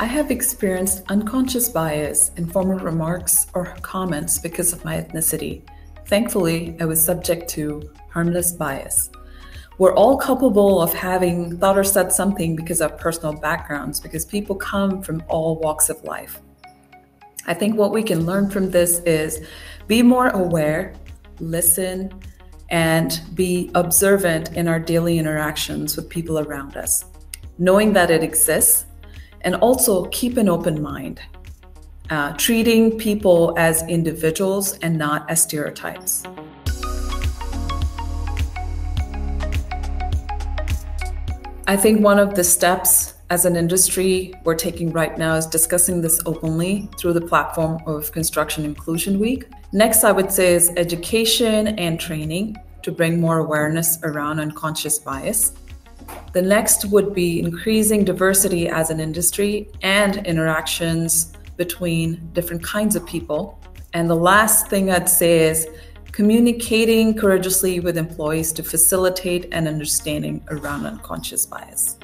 I have experienced unconscious bias in formal remarks or comments because of my ethnicity. Thankfully, I was subject to harmless bias. We're all culpable of having thought or said something because of personal backgrounds, because people come from all walks of life. I think what we can learn from this is be more aware, listen, and be observant in our daily interactions with people around us, knowing that it exists, and also keep an open mind, uh, treating people as individuals and not as stereotypes. I think one of the steps as an industry we're taking right now is discussing this openly through the platform of Construction Inclusion Week. Next, I would say is education and training to bring more awareness around unconscious bias. The next would be increasing diversity as an industry and interactions between different kinds of people. And the last thing I'd say is communicating courageously with employees to facilitate an understanding around unconscious bias.